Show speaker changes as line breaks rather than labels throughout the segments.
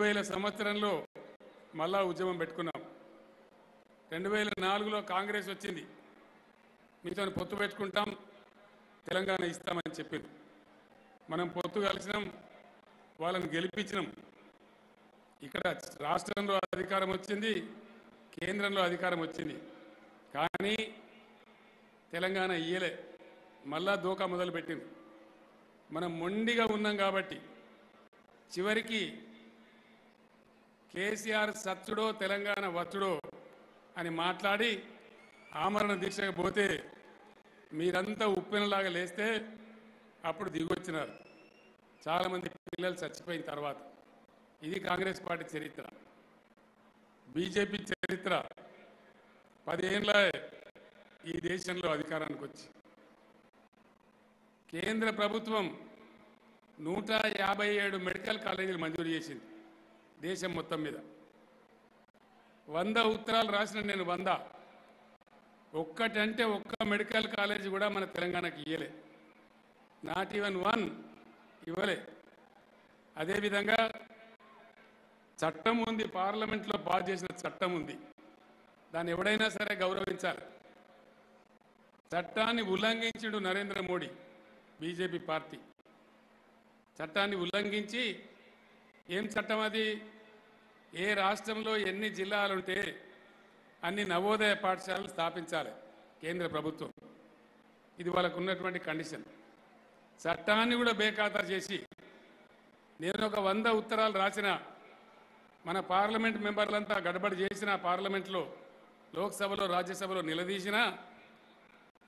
వేల సంవత్సరంలో మళ్ళా ఉద్యమం పెట్టుకున్నాం. రెండు వేల నాలుగులో కాంగ్రెస్ వచ్చింది. మీతో పొత్తు పెట్టుకుంటాం తెలంగాణ ఇస్తామని చెప్పింది. మనం పొత్తు కలిసినాం వాళ్ళని గెలిపించినాం. ఇక్కడ రాష్ట్రంలో అధికారం వచ్చింది కేంద్రంలో అధికారం వచ్చింది. కానీ తెలంగాణ ఇయ్యలే. మళ్ళా దోకా మొదలుపెట్టింది. మనం మొండిగా ఉన్నాం కాబట్టి చివరికి కేసీఆర్ సచ్చుడో తెలంగాణ వచ్చుడో అని మాట్లాడి ఆమరణ దీక్షకు పోతే మీరంతా ఉప్పెనలాగా లేస్తే అప్పుడు దిగొచ్చినారు. చాలామంది పిల్లలు చచ్చిపోయిన తర్వాత. ఇది కాంగ్రెస్ పార్టీ చరిత్ర. బీజేపీ చరిత్ర పదేళ్ళ ఈ దేశంలో అధికారానికి వచ్చి. కేంద్ర ప్రభుత్వం నూట యాభై ఏడు మెడికల్ కాలేజీలు మంజూరు చేసింది. దేశం మొత్తం మీద. వంద ఉత్తరాలు రాసిన నేను వంద. ఒక్కటంటే ఒక్క మెడికల్ కాలేజ్ కూడా మన తెలంగాణకి ఇవ్వలే నాట్ ఈవెన్ వన్ ఇవ్వలే. అదేవిధంగా చట్టం ఉంది పార్లమెంట్లో పాస్ చేసిన చట్టం ఉంది. దాన్ని ఎవడైనా సరే గౌరవించాలి. చట్టాన్ని ఉల్లంఘించిండు నరేంద్ర మోడీ బీజేపీ పార్టీ. చట్టాన్ని ఉల్లంఘించి ఏం చట్టం అది? ఏ రాష్ట్రంలో ఎన్ని జిల్లాలుంటే అన్ని నవోదయ పాఠశాలలు స్థాపించాలి కేంద్ర ప్రభుత్వం. ఇది వాళ్ళకు ఉన్నటువంటి కండిషన్. చట్టాన్ని కూడా బేఖాతరు చేసి నేను ఒక వంద ఉత్తరాలు రాసిన మన పార్లమెంట్ మెంబర్లంతా గడబడి చేసిన పార్లమెంట్లో లోక్సభలో రాజ్యసభలో నిలదీసిన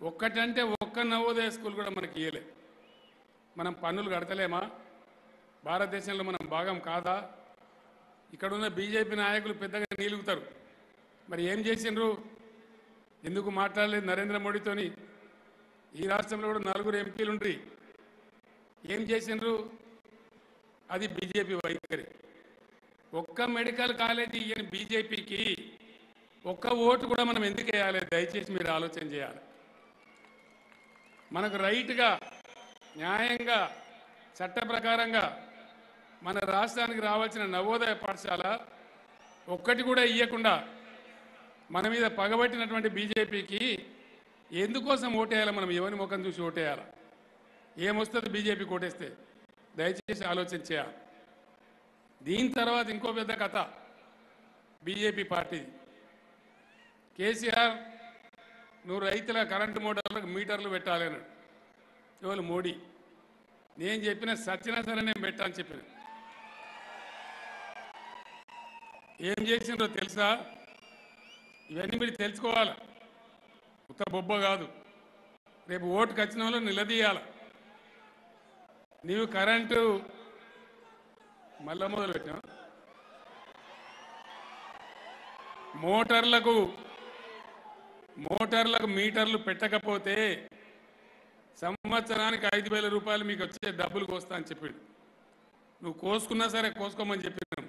ఒక్కటంటే ఒక్క నవోదయ స్కూల్ కూడా మనకి ఇయ్యలే. మనం పన్నులు కడతలేమా? భారతదేశంలో మనం భాగం కాదా? ఇక్కడున్న బీజేపీ నాయకులు పెద్దగా నీలుగుతారు. మరి ఏం చేసిండ్రు? ఎందుకు మాట్లాడలేదు నరేంద్ర మోడీతోని? ఈ రాష్ట్రంలో కూడా నలుగురు ఎంపీలు ఉండ్రి. ఏం చేసిండ్రు? అది బీజేపీ వైఖరి. ఒక్క మెడికల్ కాలేజీ ఇయ్యని బీజేపీకి ఒక్క ఓటు కూడా మనం ఎందుకు వేయాలి? దయచేసి మీరు ఆలోచన చేయాలి. మనకు రైట్గా న్యాయంగా చట్ట ప్రకారంగా మన రాష్ట్రానికి రావాల్సిన నవోదయ పాఠశాల ఒక్కటి కూడా ఇవ్వకుండా మన మీద పగబట్టినటువంటి బీజేపీకి ఎందుకోసం ఓటేయాలి మనం? ఎవరి ముఖం చూసి ఓటేయాలి? ఏమొస్తుంది బీజేపీ ఓటేస్తే దయచేసి ఆలోచన చేయాలి దీని తర్వాత ఇంకో పెద్ద కథ. బీజేపీ పార్టీది కేసీఆర్ నువ్వు రైతుల కరెంటు మోటార్లకు మీటర్లు పెట్టాలి అన్నాడు. మోడీ. నేను చెప్పిన సచ్చినా సరే నేను పెట్టా అని చెప్పిన. ఏం చేసిండ్రో తెలుసా? ఇవన్నీ మీరు తెలుసుకోవాలి? ఉత్త బొబ్బ కాదు. రేపు ఓటుకు వచ్చిన వాళ్ళు నిలదీయాల? నీవు కరెంటు మళ్ళా మొదలు పెట్టినా మోటార్లకు మోటార్లకు మీటర్లు పెట్టకపోతే సంవత్సరానికి ఐదు వేల రూపాయలు మీకు వచ్చే డబ్బులు కోస్తా అని చెప్పిండు. నువ్వు కోసుకున్నా సరే కోసుకోమని చెప్పినాం.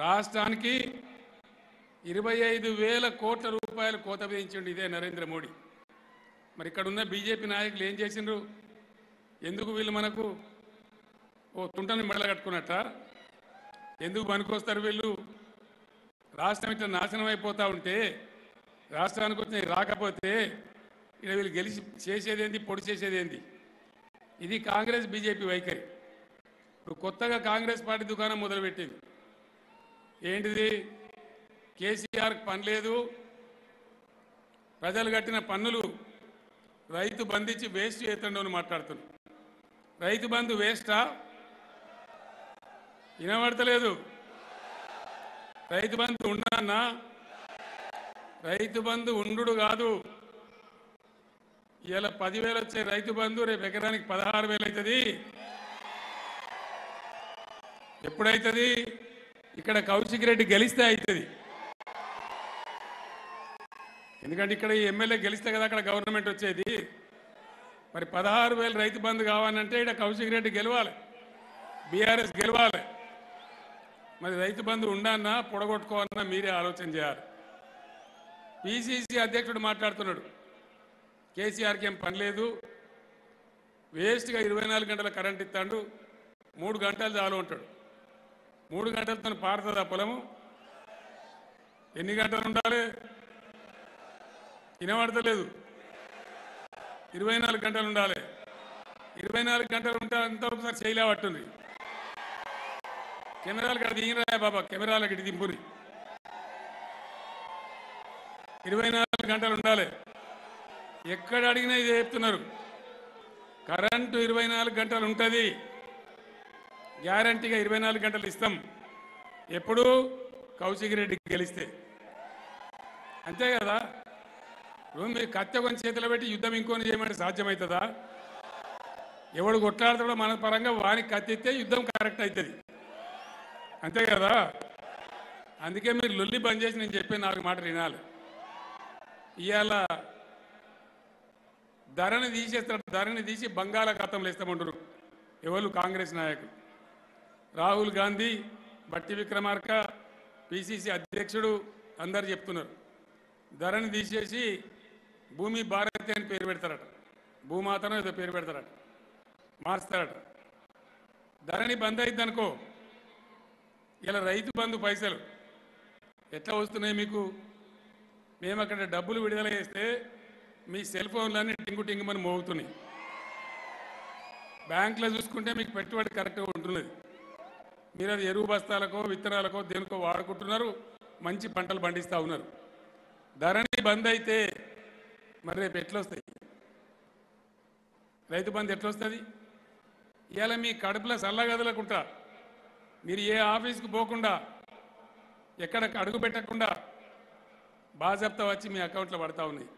రాష్ట్రానికి ఇరవై ఐదు వేల కోట్ల రూపాయలు కోత విధించండి ఇదే నరేంద్ర మోడీ. మరి ఇక్కడ ఉన్న బీజేపీ నాయకులు ఏం చేసిండ్రు? ఎందుకు వీళ్ళు మనకు ఓ తుంటని మెడల కట్టుకున్నట్ట? ఎందుకు పనికొస్తారు వీళ్ళు? రాష్ట్రం ఇట్లా నాశనం అయిపోతూ ఉంటే రాష్ట్రానికి వచ్చిన రాకపోతే ఇక్కడ వీళ్ళు గెలిచి చేసేదేంది పొడి చేసేదేంది? ఇది కాంగ్రెస్ బీజేపీ వైఖరి. ఇప్పుడు కొత్తగా కాంగ్రెస్ పార్టీ దుకాణం మొదలుపెట్టింది. ఏంటిది? కేసీఆర్కి పని లేదు. ప్రజలు కట్టిన పన్నులు రైతు బంధించి వేస్ట్ చేతండు అని మాట్లాడుతున్నాడు రైతు బంధు వేస్టా? వినబడతలేదు. రైతు బంధు ఉండన్నా రైతు బంధు ఉండు కాదు. ఇలా పదివేలు వచ్చే రైతు బంధు రేపు ఎకరానికి పదహారు వేలు అవుతుంది ఎప్పుడైతుంది? ఇక్కడ కౌశిక్ రెడ్డి గెలిస్తే అవుతుంది ఎందుకంటే ఇక్కడ ఈ ఎమ్మెల్యే గెలిస్తే కదా అక్కడ గవర్నమెంట్ వచ్చేది. మరి పదహారు వేలు రైతు బంధు కావాలంటే ఇక్కడ కౌశిక్ రెడ్డి గెలవాలి. బీఆర్ఎస్ గెలవాలి. మరి రైతు బంధు ఉండన్నా పొడగొట్టుకోవన్నా మీరే ఆలోచన చేయాలి. పిసిసి అధ్యక్షుడు మాట్లాడుతున్నాడు. కేసీఆర్కి ఏం పని లేదు. వేస్ట్గా ఇరవై నాలుగు గంటల కరెంట్ ఇస్తాడు. మూడు గంటలు చాలు ఉంటాడు మూడు గంటలతో పారుతుందా పొలము? ఎన్ని గంటలు ఉండాలి? వినబడతలేదు. ఇరవై నాలుగు గంటలు ఉండాలి. ఇరవై నాలుగు గంటలు ఉంటే అంతవరకు సార్ చేయలే పట్టుంది కెమెరాలు ఇక్కడ దిగినరా బాబా? కెమెరాలు ఇక్కడ దింపుని. ఇరవై నాలుగు గంటలు ఉండాలి. ఎక్కడ అడిగినా ఇది చెప్తున్నారు. కరెంటు ఇరవై నాలుగు గంటలు ఉంటుంది. గ్యారంటీగా ఇరవై నాలుగు గంటలు ఇస్తాం. ఎప్పుడు కౌశిక్ రెడ్డి గెలిస్తే. అంతే కదా? ఇప్పుడు మీరు కత్తి కొని చేతిలో పెట్టి యుద్ధం ఇంకోని చేయమంటే సాధ్యమవుతుందా ఎవడు కొట్లాడతాడో మన పరంగా వానికి కత్తిస్తే యుద్ధం కరెక్ట్ అవుతుంది అంతే కదా? అందుకే మీరు లొల్లి బంద్ చేసి నేను చెప్పే నాలుగు మాటలు వినాలి. ఇవాళ ధరని తీసేస్తాడు ధరని తీసి బంగాళాఖాతంలో ఇస్తామంటారు ఎవరు? కాంగ్రెస్ నాయకులు. రాహుల్ గాంధీ బట్టి విక్రమార్క పిసిసి అధ్యక్షుడు అందరు చెప్తున్నారు. ధరని తీసేసి భూమి భారతి అని పేరు పెడతారట. భూమాతను ఏదో పేరు పెడతారట. మార్స్తారట. ధరని బంద్ అయింది అనుకో ఇలా రైతు బంధు పైసలు ఎట్లా వస్తున్నాయి మీకు? మేము అక్కడ డబ్బులు విడుదల చేస్తే మీ సెల్ ఫోన్లన్నీ టింగు టింగుమని మోగుతున్నాయి. బ్యాంకులో చూసుకుంటే మీకు పెట్టుబడి కరెక్ట్గా ఉంటున్నది. మీరు అది ఎరువు బస్తాలకో విత్తనాలకో దేనికో వాడుకుంటున్నారు. మంచి పంటలు పండిస్తూ ఉన్నారు. ధరణి బంద్ అయితే మరి రేపు ఎట్లొస్తాయి? రైతు బంద్ ఎట్లొస్తుంది? ఇవాళ మీ కడుపులో సల్లగదలకుంటా మీరు ఏ ఆఫీస్కి పోకుండా ఎక్కడ అడుగు పెట్టకుండా బాజప్తా వచ్చి మీ అకౌంట్లో పడతా ఉన్నాయి.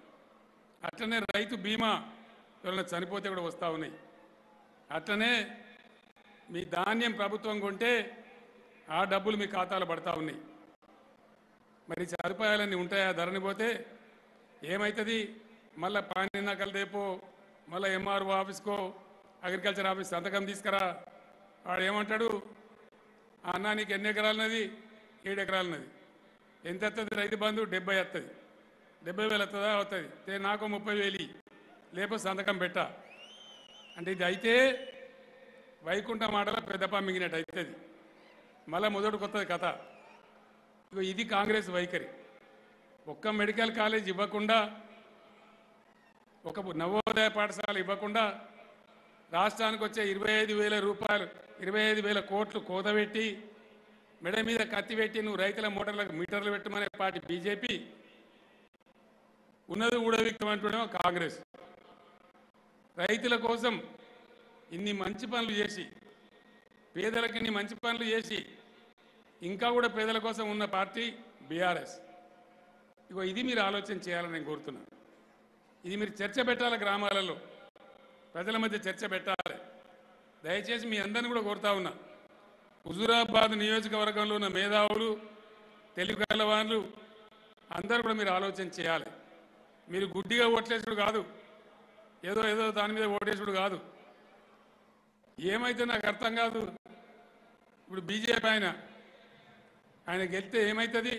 అట్లనే రైతు బీమా ఎవరైనా చనిపోతే కూడా వస్తూ ఉన్నాయి. అట్లనే మీ ధాన్యం ప్రభుత్వం కొంటే ఆ డబ్బులు మీ ఖాతాలో పడతా ఉన్నాయి. మరి సదుపాయాలన్నీ ఉంటాయా? ధరని పోతే ఏమవుతుంది మళ్ళీ పానీ నకలు దేపో మళ్ళీ ఎంఆర్ఓ ఆఫీస్కో అగ్రికల్చర్ ఆఫీస్ సంతకం తీసుకురా. వాడు ఏమంటాడు? "ఆ అన్నా నీకు ఎన్ని ఎకరాలన్నది? ఏడు ఎకరాలన్నది. ఎంత వస్తుంది రైతు బంధు డెబ్బై వస్తుంది డెబ్బై వేలు వస్తుందా అవుతుంది నాకు ముప్పై వేలు లేకపోతే సంతకం పెట్టా. అంటే ఇది అయితే వైకుంఠ మాటల పెద్దపా మింగినట్టు అవుతుంది మళ్ళీ మొదటి కొత్తది కథ. ఇగో ఇది కాంగ్రెస్ వైఖరి. ఒక్క మెడికల్ కాలేజ్ ఇవ్వకుండా ఒక నవోదయ పాఠశాల ఇవ్వకుండా రాష్ట్రానికి వచ్చే ఇరవై ఐదు వేల రూపాయలు ఇరవై ఐదు వేల కోట్లు కోదబెట్టి మెడ మీద కత్తి పెట్టి నువ్వు రైతుల మోటార్లకు మీటర్లు పెట్టమనే పార్టీ బీజేపీ ఉన్నది ఊడవిక్తమంటూనేమో కాంగ్రెస్. రైతుల కోసం ఇన్ని మంచి పనులు చేసి పేదలకు ఇన్ని మంచి పనులు చేసి ఇంకా కూడా పేదల కోసం ఉన్న పార్టీ బీఆర్ఎస్. ఇగో ఇది మీరు ఆలోచన చేయాలని నేను కోరుతున్నాను. ఇది మీరు చర్చ పెట్టాలి గ్రామాలలో? ప్రజల మధ్య చర్చ పెట్టాలి. దయచేసి మీ అందరిని కూడా కోరుతా ఉన్నా. హుజూరాబాద్ నియోజకవర్గంలో ఉన్న మేధావులు తెలుగు కలవాళ్ళు అందరూ కూడా మీరు ఆలోచన చేయాలి. మీరు గుడ్డిగా ఓట్లేసుడు కాదు. ఏదో ఏదో దాని మీద ఓటేసుడు కాదు. ఏమైతే నాకు అర్థం కాదు. ఇప్పుడు బీజేపీ ఆయన ఆయన గెలిస్తే ఏమవుతుంది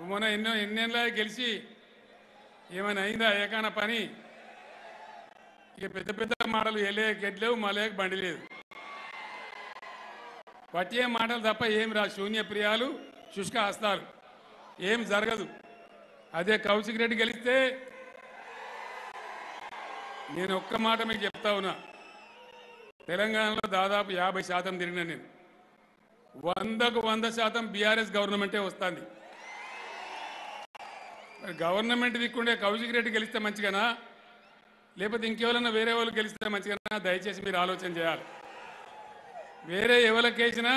మొన్న ఎన్నో ఎన్నేళ్ళ గెలిచి ఏమైనా అయిందా? ఏకాన పని? ఇక పెద్ద పెద్ద మాటలు ఎలే గెట్లేవు మలేక బండి లేదు. పట్టే మాటలు తప్ప ఏం రా శూన్య ప్రియాలు శుష్క హస్తాలు. ఏం జరగదు. అదే కౌశిక్ రెడ్డి గెలిస్తే నేను ఒక్క మాట మీకు చెప్తా ఉన్నా. తెలంగాణలో దాదాపు యాభై శాతం తిరిగిన నేను. వందకు వంద శాతం బీఆర్ఎస్ గవర్నమెంటే వస్తుంది. గవర్నమెంట్ దిక్కుండే కౌశిక్ రెడ్డి గెలిస్తే మంచిగానా? లేకపోతే ఇంకెవరన్నా వేరే వాళ్ళు గెలిస్తే మంచిగానా? దయచేసి మీరు ఆలోచన చేయాలి. వేరే ఎవరికేసినా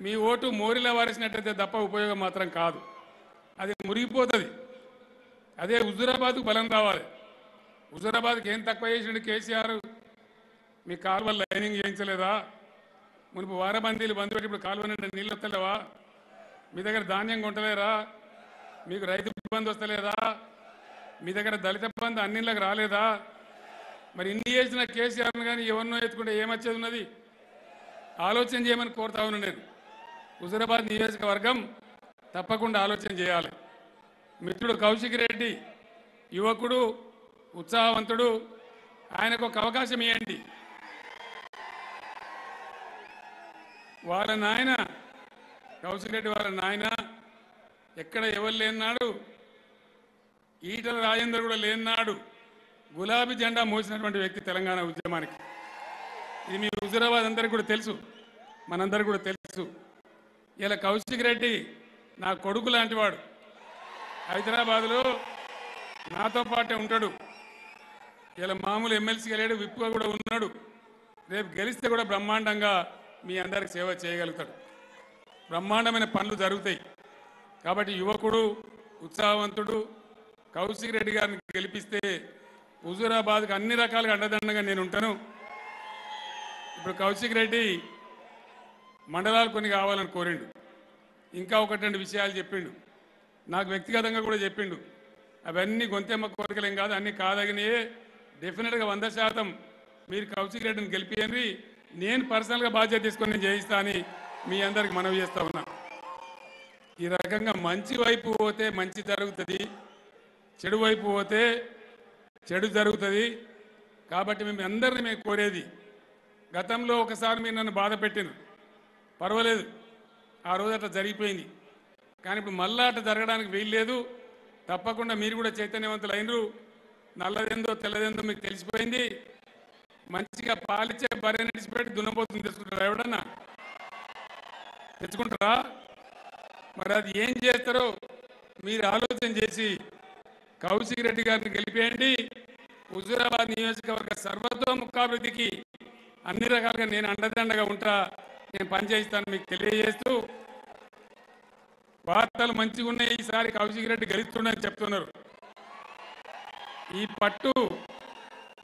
మీ ఓటు మోరిలా వారేసినట్టయితే తప్ప ఉపయోగం మాత్రం కాదు. అది మురిగిపోతుంది. అదే హుజురాబాద్కు బలం రావాలి హుజురాబాద్కి ఏం తక్కువ చేసిండు కేసీఆర్? మీ కాలువ లైనింగ్ చేయించలేదా? మునుపు వారబందీలు బంద్ పెట్టి ఇప్పుడు కాలువ నిండా నీళ్ళు వస్తలేవా? మీ దగ్గర ధాన్యం కొంటలేరా మీకు రైతు ఇబ్బంది వస్తలేదా? మీ దగ్గర దళిత బంధు అన్నిళ్ళకి రాలేదా? మరి ఇన్ని చేసిన కేసీఆర్ను కానీ ఎవరినో ఎత్తుకుంటే ఏమొచ్చేది ఉన్నది? ఆలోచన చేయమని కోరుతా ఉన్నాను నేను. హుజూరాబాద్ నియోజకవర్గం తప్పకుండా ఆలోచన చేయాలి. మిత్రుడు కౌశిక్ రెడ్డి యువకుడు ఉత్సాహవంతుడు ఆయనకు ఒక అవకాశం ఇవ్వండి. వాళ్ళ నాయన కౌశిక్ రెడ్డి వాళ్ళ నాయన ఎక్కడ ఎవరు లేనాడు ఈటల రాజేందర్ కూడా లేనాడు గులాబీ జెండా మోసినటువంటి వ్యక్తి తెలంగాణ ఉద్యమానికి. ఇది మీ హుజురాబాద్ అందరికి కూడా తెలుసు మనందరికి కూడా తెలుసు. ఇలా కౌశిక్ రెడ్డి నా కొడుకు లాంటివాడు హైదరాబాద్లో నాతో పాటే ఉంటాడు. ఇలా మామూలు ఎమ్మెల్సీ వెళ్ళాడు విప్పుగా కూడా ఉన్నాడు. రేపు గెలిస్తే కూడా బ్రహ్మాండంగా మీ అందరికి సేవ చేయగలుగుతాడు. బ్రహ్మాండమైన పనులు జరుగుతాయి. కాబట్టి యువకుడు ఉత్సాహవంతుడు కౌశిక్ రెడ్డి గారిని గెలిపిస్తే హుజూరాబాద్కి అన్ని రకాలుగా అండదండగా నేను ఉంటాను. ఇప్పుడు కౌశిక్ రెడ్డి మండలాలు కొన్ని కావాలని కోరిండు. ఇంకా ఒకటి రెండు విషయాలు చెప్పిండు. నాకు వ్యక్తిగతంగా కూడా చెప్పిండు. అవన్నీ గొంతెమ్మ కోరికలేం కాదు అన్నీ కాదగినయే. డెఫినెట్గా వంద శాతం మీరు కౌశిక్ రెడ్డిని గెలిపియండి. నేను పర్సనల్గా బాధ్యత తీసుకొని నేను చేయిస్తా అని మీ అందరికి మనవి చేస్తా ఉన్నా. ఈ రకంగా మంచి వైపు పోతే మంచి జరుగుతుంది చెడు వైపు పోతే చెడు జరుగుతుంది. కాబట్టి మేము అందరిని మేము కోరేది గతంలో ఒకసారి మీరు నన్ను బాధ పెట్టినారు పర్వాలేదు ఆ రోజు అట్లా జరిగిపోయింది. కానీ ఇప్పుడు మళ్ళా అట్లా జరగడానికి వీల్లేదు తప్పకుండా మీరు కూడా చైతన్యవంతులు అయినరు నల్లదేందో తెల్లదేందో మీకు తెలిసిపోయింది. మంచిగా పాలిచ్చే భార్య నడిచిపెట్టి దున్నపోతుంది తెచ్చుకుంటారా ఎవడన్నా? తెచ్చుకుంటారా? మరి అది ఏం చేస్తారో మీరు ఆలోచన చేసి కౌశిక్ రెడ్డి గారిని గెలిపేయండి. హుజూరాబాద్ నియోజకవర్గ సర్వతోముఖాభివృద్ధికి అన్ని రకాలుగా నేను అండదండగా ఉంటా నేను పనిచేస్తాను మీకు తెలియజేస్తూ వార్తలు మంచిగా ఉన్నాయి ఈసారి కౌశిక్ రెడ్డి గెలుస్తుండని చెప్తున్నారు. ఈ పట్టు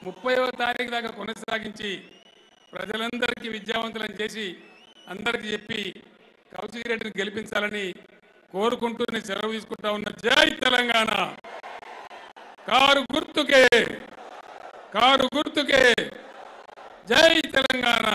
ముప్పైవ తారీఖు దాకా కొనసాగించి ప్రజలందరికీ విద్యావంతులను చేసి అందరికీ చెప్పి కౌశిక్ రెడ్డిని గెలిపించాలని కోరుకుంటూ నేను సెలవు తీసుకుంటా ఉన్న జై తెలంగాణ. కారు గుర్తుకే కారు గుర్తుకే జై తెలంగాణ.